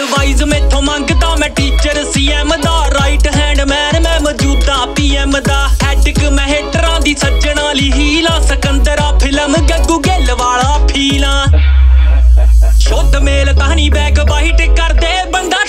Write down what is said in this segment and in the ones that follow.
Advice ਮੈਥੋਂ ਮੰਗਦਾ ਮੈਂ ਟੀਚਰ ਸੀਐਮ ਦਾ ਰਾਈਟ ਹੈਂਡ ਮੈਨ ਮੈਂ ਮੌਜੂਦਾ ਪੀਐਮ ਦਾ। ਹੈਡਿਕ ਮੈਂ ਹੇਟਰਾਂ ਦੀ ਸੱਜਣ ਲਈ ਹੀਲਾ ਸਕੰਦਰਾ ਫਿਲਮ ਗੱਗੂ ਗਿੱਲ ਵਾਲਾ ਫੀਲਾ ਸ਼ੁੱਧ ਮੇਲ ਕਹਾਣੀ ਬੈਕ ਬਾਈਟ ਕਰਦੇ, ਬੰਦਾ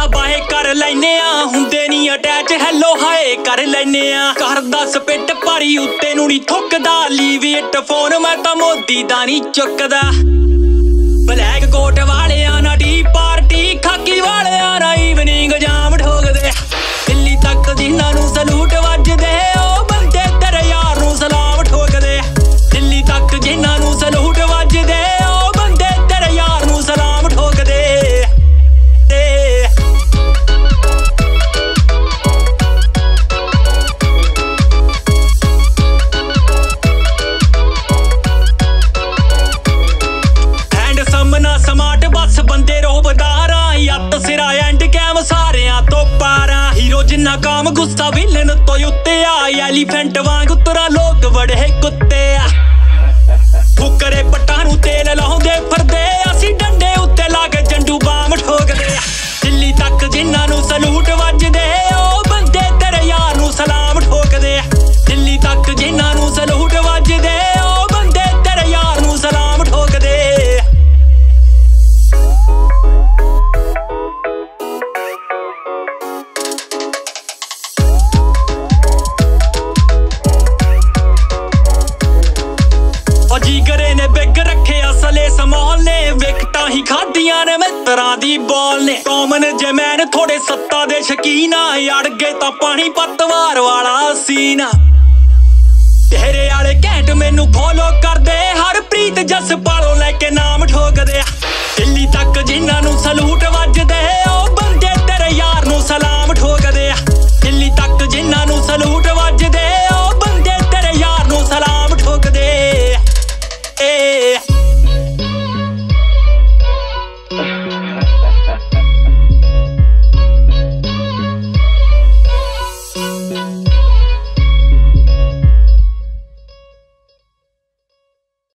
ਹੁੰਦੇ ਬਾਹੇ ਕਰ ਲੈਨੇ ਆ। ਹੁੰਦੇ ਨਹੀਂ ਅਟੈਚ ਹੈਲੋ ਹਾਏ ਕਰ ਲੈਨੇ ਆ। ਕਰਦਾ ਸਪਿੱਟ ਭਾਰੀ, ਉੱਤੇ ਨੂੰ ਨਹੀਂ ਥੁੱਕਦਾ। ਲੀਵ ਇਟ ਫੋਨ ਮੈਂ ਤਾਂ ਮੋਦੀ ਦਾ ਨਹੀਂ ਚੁੱਕਦਾ। ਜਿੰਨਾ ਕਾਮ ਗੁੱਸਾ ਵਿਲਨ ਤੋਂ ਉੱਤੇ ਆ ਐਲੀਫੈਂਟ ਵਾਂਗ ਹੀ ਖਾਧੀਆਂ ਨੇ ਮਿੱਤਰਾਂ ਦੀ ਬੋਲ ਨੇ। ਕੌਮ ਨੇ ਥੋੜੇ ਸੱਤਾ ਦੇ ਸ਼ਕੀਨਾ ਅੜ ਗਏ ਤਾਂ ਪਾਣੀ ਪਤਵਾਰ ਵਾਲਾ ਸੀਨਾ ਤੇਰੇ ਵਾਲੇ ਘੈਂਟ ਮੈਨੂੰ ਫੋਲੋ ਕਰਦੇ। ਹਰਪ੍ਰੀਤ ਜਸਪਾਲੋਂ ਲੈ ਕੇ ਨਾਮ ਠੋਕਦੇ ਆ। ਦਿੱਲੀ ਤੱਕ ਜਿਨ੍ਹਾਂ ਨੂੰ ਸਲੂਟ